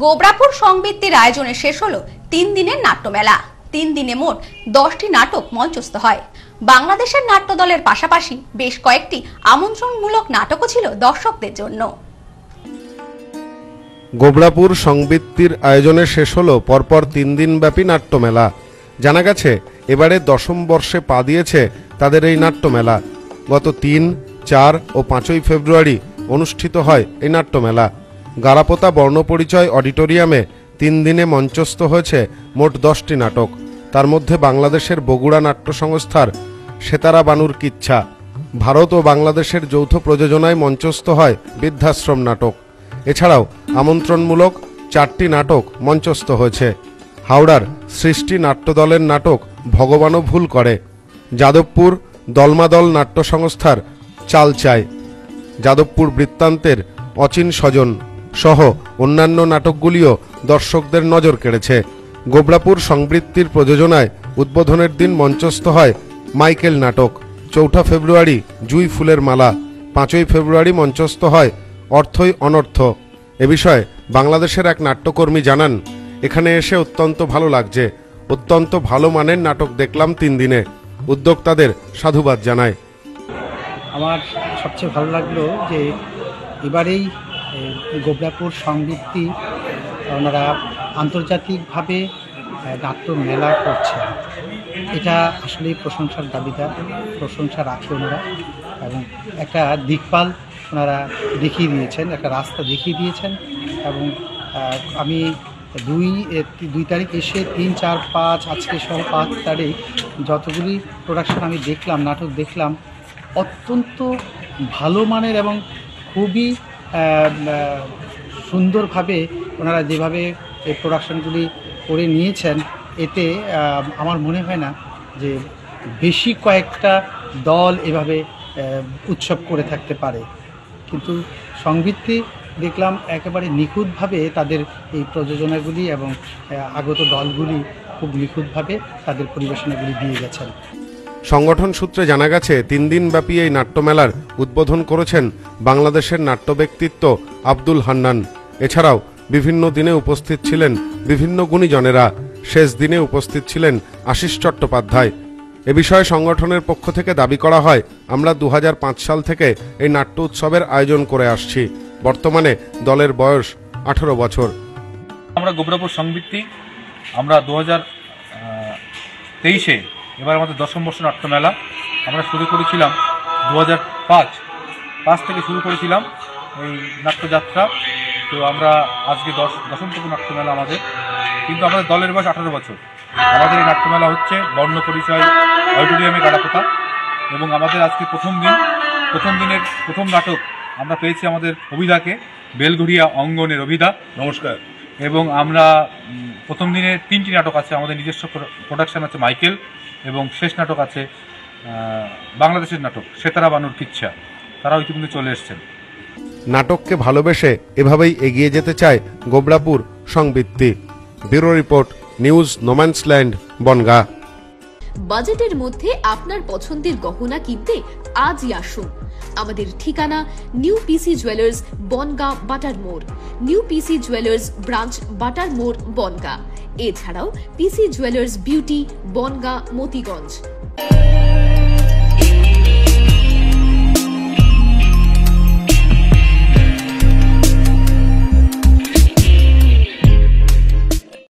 গোবরাপুর সংবৃত্তির আয়োজনে শেষ হলো তিন দিনের নাট্যমেলা। তিন দিনে মোট দশটি নাটক মঞ্চস্থ হয়। বাংলাদেশের নাট্য দলের পাশাপাশি বেশ কয়েকটি আমন্ত্রণমূলক নাটকও ছিল দর্শকদের জন্য। গোবরাপুর সংবৃত্তির আয়োজনে শেষ হলো পরপর তিন দিনব্যাপী নাট্যমেলা। জানা গেছে, এবারে দশম বর্ষে পা দিয়েছে তাদের এই নাট্যমেলা। গত তিন, চার ও পাঁচই ফেব্রুয়ারি অনুষ্ঠিত হয় এই নাট্যমেলা। গারাপোতা বর্ণপরিচয় অডিটোরিয়ামে তিন দিনে মঞ্চস্থ হয়েছে মোট দশটি নাটক। তার মধ্যে বাংলাদেশের বগুড়া নাট্য সংস্থার সেতারা বানুর কিচ্ছা। ভারত ও বাংলাদেশের যৌথ প্রযোজনায় মঞ্চস্থ হয় বৃদ্ধাশ্রম নাটক। এছাড়াও আমন্ত্রণমূলক চারটি নাটক মঞ্চস্থ হয়েছে। হাওড়ার সৃষ্টি নাট্যদলের নাটক ভগবানও ভুল করে। যাদবপুর দলমাদল নাট্য সংস্থার চাল চায়। যাদবপুর বৃত্তান্তের অচিন স্বজন। সহ অন্যান্য নাটকগুলিও দর্শকদের নজর কেড়েছে। গোবরাপুর সংবৃত্তির প্রযোজনায় উদ্বোধনের দিন মঞ্চস্থ হয় মাইকেল নাটক। চৌঠা ফেব্রুয়ারি জুই ফুলের মালা। পাঁচই ফেব্রুয়ারি মঞ্চস্থ হয় অর্থই অনর্থ। এ বিষয়ে বাংলাদেশের এক নাট্যকর্মী জানান, এখানে এসে অত্যন্ত ভালো লাগছে। অত্যন্ত ভালো মানের নাটক দেখলাম তিন দিনে। উদ্যোক্তাদের সাধুবাদ জানায়। আমার সবচেয়ে ভালো লাগল যে এবারেই গোবরাপুর সংবৃত্তি ওনারা আন্তর্জাতিকভাবে নাট্য মেলা করছেন। এটা আসলে প্রশংসার দাবিদার, প্রশংসা রাখে ওনারা এবং একটা দিকপাল ওনারা দেখিয়ে দিয়েছেন, একটা রাস্তা দেখিয়ে দিয়েছেন এবং আমি দুই দুই তারিখ এসে তিন, চার, পাঁচ, আজকে সহ পাঁচ তারিখ যতগুলি প্রোডাকশন আমি দেখলাম, নাটক দেখলাম, অত্যন্ত ভালো মানের এবং খুবই সুন্দরভাবে ওনারা যেভাবে এই প্রোডাকশনগুলি করে নিয়েছেন, এতে আমার মনে হয় না যে বেশি কয়েকটা দল এভাবে উৎসব করে থাকতে পারে। কিন্তু সংবৃত্তি দেখলাম একেবারে নিখুঁতভাবে তাদের এই প্রযোজনাগুলি এবং আগত দলগুলি খুব নিখুঁতভাবে তাদের পরিবেশনাগুলি দিয়ে গেছেন। সংগঠন সূত্রে জানা গেছে, তিন দিনব্যাপী এই নাট্যমেলার উদ্বোধন করেছেন বাংলাদেশের নাট্য ব্যক্তিত্ব আব্দুল হান্নান। এছাড়াও বিভিন্ন দিনে উপস্থিত ছিলেন বিভিন্ন গুণীজনেরা। শেষ দিনে উপস্থিত ছিলেন আশিস চট্টোপাধ্যায়। এ বিষয়ে সংগঠনের পক্ষ থেকে দাবি করা হয়, আমরা দু হাজার পাঁচ সাল থেকে এই নাট্য উৎসবের আয়োজন করে আসছি। বর্তমানে দলের বয়স আঠারো বছর। আমরা গোবরাপুর সংবৃত্তি, আমরা দু হাজার তেইশে এবার আমাদের দশম বর্ষ নাট্যমেলা আমরা শুরু করেছিলাম দু হাজার পাঁচ। পাঁচ থেকে শুরু করেছিলাম এই নাট্যযাত্রা। তো আমরা আজকে দশ দশমতম নাট্যমেলা আমাদের। কিন্তু আমাদের দলের বয়স আঠারো বছর। আমাদের এই নাট্যমেলা হচ্ছে বর্ণ পরিচয়, অডিটোরিয়ামে গাড়াপোতা এবং আমাদের আজকে প্রথম দিন, প্রথম দিনের প্রথম নাটক আমরা পেয়েছি আমাদের অভিধাকে বেলঘড়িয়া অঙ্গনের অভিধা নমস্কার। এবং আমরা প্রথম দিনে তিনটি নাটক আছে আমাদের নিজস্ব প্রোডাকশান আছে মাইকেল এবং শেষ নাটক আছে বাংলাদেশের নাটক সেতারা বানুর কিচ্ছা। তারাও ইতিমধ্যে চলে এসছেন। নাটককে ভালোবেসে এভাবেই এগিয়ে যেতে চায় Gobrapur সংবৃত্তি। Bureau report news no man's land Bongaon. বাজেটের মধ্যে আপনার পছন্দের গহনা কিনতে আজই আসুন। আমাদের ঠিকানা নিউ পিসি জুয়েলার্স বনগা বাটার মোড়। নিউ পিসি জুয়েলার্স ব্রাঞ্চ বাটার মোড়, বনগা। এছাড়াও PC jewellers beauty Bongaon Motiganj.